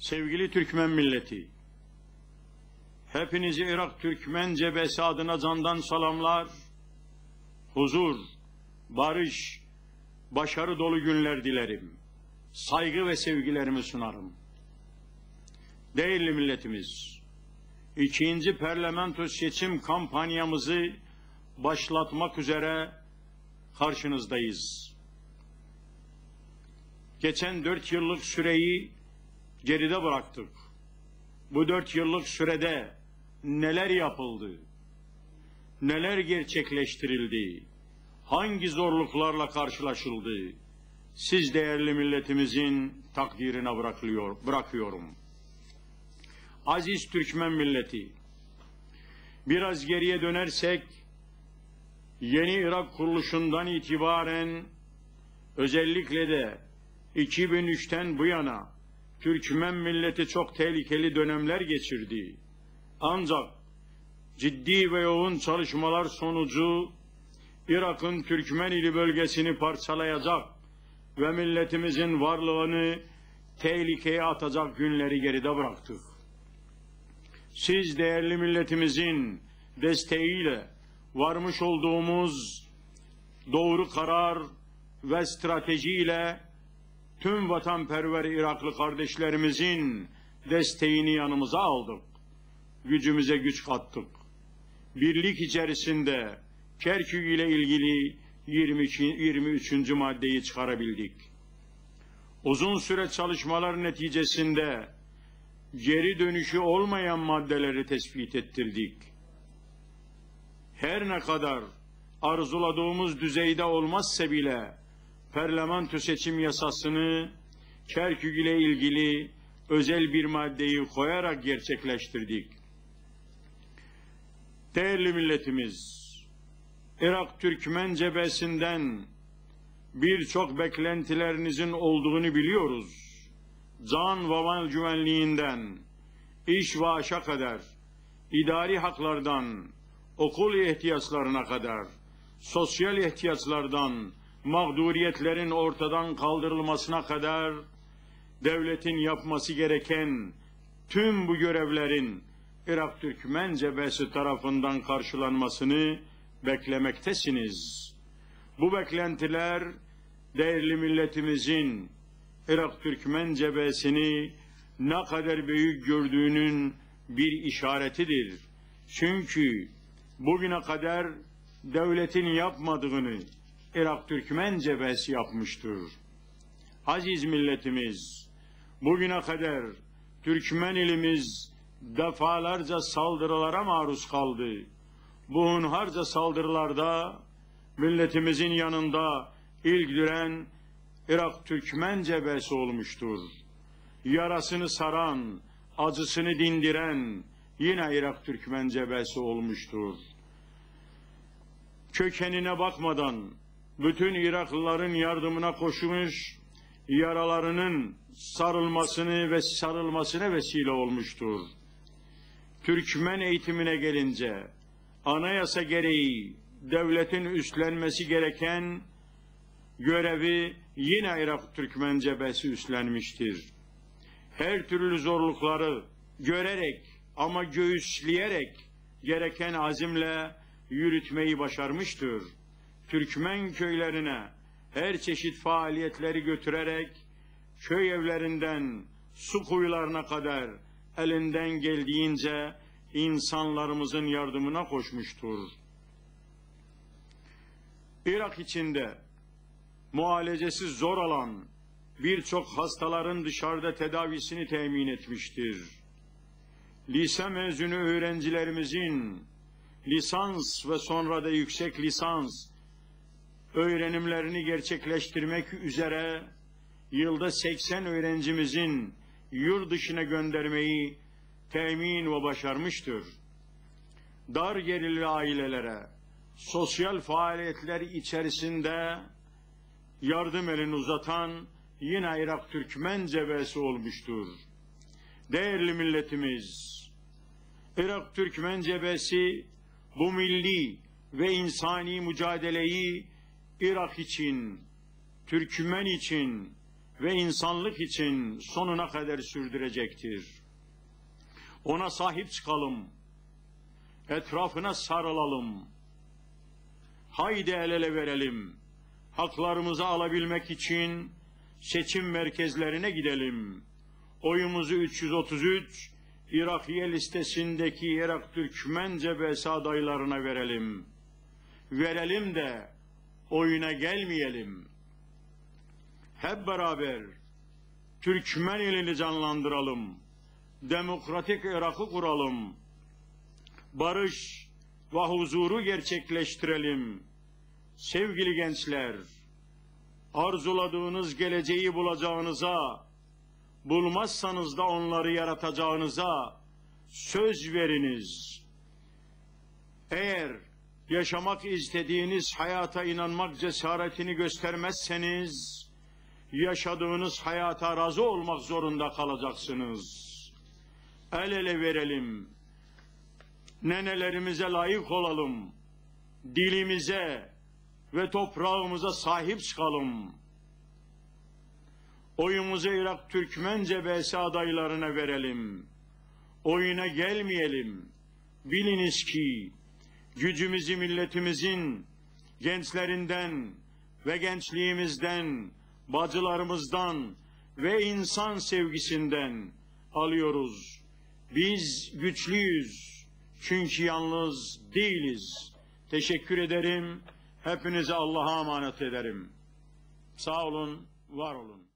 Sevgili Türkmen milleti, hepinizi Irak Türkmen Cebesi adına candan salamlar, huzur, barış, başarı dolu günler dilerim. Saygı ve sevgilerimi sunarım. Değerli milletimiz, ikinci parlamento seçim kampanyamızı başlatmak üzere karşınızdayız. Geçen dört yıllık süreyi geride bıraktık. Bu dört yıllık sürede neler yapıldı, neler gerçekleştirildi, hangi zorluklarla karşılaşıldı, siz değerli milletimizin takdirine bırakılıyor, bırakıyorum. Aziz Türkmen milleti, biraz geriye dönersek, yeni Irak kuruluşundan itibaren özellikle de 2003'ten bu yana Türkmen milleti çok tehlikeli dönemler geçirdi. Ancak ciddi ve yoğun çalışmalar sonucu Irak'ın Türkmen ili bölgesini parçalayacak ve milletimizin varlığını tehlikeye atacak günleri geride bıraktık. Siz değerli milletimizin desteğiyle varmış olduğumuz doğru karar ve stratejiyle tüm vatanperver Iraklı kardeşlerimizin desteğini yanımıza aldık. Gücümüze güç kattık. Birlik içerisinde Kerkük ile ilgili 22, 23. maddeyi çıkarabildik. Uzun süre çalışmalar neticesinde geri dönüşü olmayan maddeleri tespit ettirdik. Her ne kadar arzuladığımız düzeyde olmazsa bile parlamento seçim yasasını Kerkük ile ilgili özel bir maddeyi koyarak gerçekleştirdik. Değerli milletimiz, Irak Türkmen cephesinden birçok beklentilerinizin olduğunu biliyoruz. Can ve mal güvenliğinden, iş ve aşa kadar, idari haklardan, okul ihtiyaçlarına kadar, sosyal ihtiyaçlardan, mağduriyetlerin ortadan kaldırılmasına kadar devletin yapması gereken tüm bu görevlerin Irak Türkmen cephesi tarafından karşılanmasını beklemektesiniz. Bu beklentiler değerli milletimizin Irak Türkmen cephesini ne kadar büyük gördüğünün bir işaretidir. Çünkü bugüne kadar devletin yapmadığını Irak Türkmen cephesi yapmıştır. Aziz milletimiz, bugüne kadar Türkmen ilimiz defalarca saldırılara maruz kaldı. Bu hunharca saldırılarda milletimizin yanında ilk duran Irak Türkmen cephesi olmuştur. Yarasını saran, acısını dindiren yine Irak Türkmen cephesi olmuştur. Kökenine bakmadan bütün Iraklıların yardımına koşmuş, yaralarının sarılmasını ve sarılmasına vesile olmuştur. Türkmen eğitimine gelince, anayasa gereği devletin üstlenmesi gereken görevi yine Irak Türkmen cephesi üstlenmiştir. Her türlü zorlukları görerek ama göğüsleyerek gereken azimle yürütmeyi başarmıştır. Türkmen köylerine her çeşit faaliyetleri götürerek köy evlerinden su kuyularına kadar elinden geldiğince insanlarımızın yardımına koşmuştur. Irak içinde mualecesi zor olan birçok hastaların dışarıda tedavisini temin etmiştir. Lise mezunu öğrencilerimizin lisans ve sonra da yüksek lisans öğrenimlerini gerçekleştirmek üzere yılda 80 öğrencimizin yurt dışına göndermeyi temin ve başarmıştır. Dar gelirli ailelere sosyal faaliyetler içerisinde yardım elini uzatan yine Irak Türkmen cephesi olmuştur. Değerli milletimiz, Irak Türkmen cephesi bu milli ve insani mücadeleyi Irak için, Türkmen için ve insanlık için sonuna kadar sürdürecektir. Ona sahip çıkalım. Etrafına sarılalım. Haydi el ele verelim. Haklarımızı alabilmek için seçim merkezlerine gidelim. Oyumuzu 333 Irakiye listesindeki Irak Türkmen cephesi adaylarına verelim. Verelim de oyuna gelmeyelim. Hep beraber Türkmen ilini canlandıralım. Demokratik Irak'ı kuralım. Barış ve huzuru gerçekleştirelim. Sevgili gençler, arzuladığınız geleceği bulacağınıza, bulmazsanız da onları yaratacağınıza söz veriniz. Eğer yaşamak istediğiniz hayata inanmak cesaretini göstermezseniz, yaşadığınız hayata razı olmak zorunda kalacaksınız. El ele verelim. Nenelerimize layık olalım. Dilimize ve toprağımıza sahip çıkalım. Oyumuzu Irak Türkmen cephesi adaylarına verelim. Oyuna gelmeyelim. Biliniz ki gücümüzü milletimizin gençlerinden ve gençliğimizden, bacılarımızdan ve insan sevgisinden alıyoruz. Biz güçlüyüz. Çünkü yalnız değiliz. Teşekkür ederim. Hepinize Allah'a emanet ederim. Sağ olun, var olun.